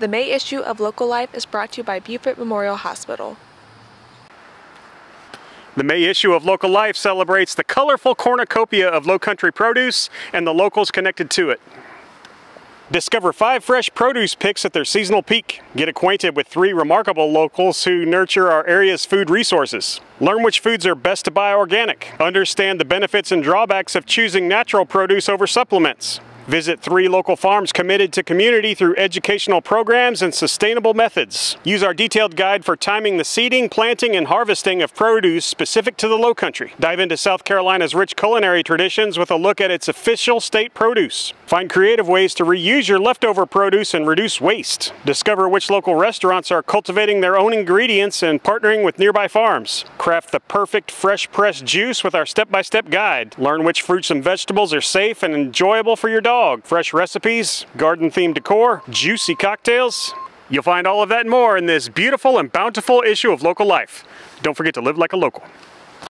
The May issue of Local Life is brought to you by Beaufort Memorial Hospital. The May issue of Local Life celebrates the colorful cornucopia of low country produce and the locals connected to it. Discover five fresh produce picks at their seasonal peak. Get acquainted with three remarkable locals who nurture our area's food resources. Learn which foods are best to buy organic. Understand the benefits and drawbacks of choosing natural produce over supplements. Visit three local farms committed to community through educational programs and sustainable methods. Use our detailed guide for timing the seeding, planting, and harvesting of produce specific to the low country. Dive into South Carolina's rich culinary traditions with a look at its official state produce. Find creative ways to reuse your leftover produce and reduce waste. Discover which local restaurants are cultivating their own ingredients and partnering with nearby farms. Craft the perfect fresh pressed juice with our step-by-step -step guide. Learn which fruits and vegetables are safe and enjoyable for your dog Fresh recipes, garden themed decor, juicy cocktails. You'll find all of that and more in this beautiful and bountiful issue of Local Life. Don't forget to live like a local.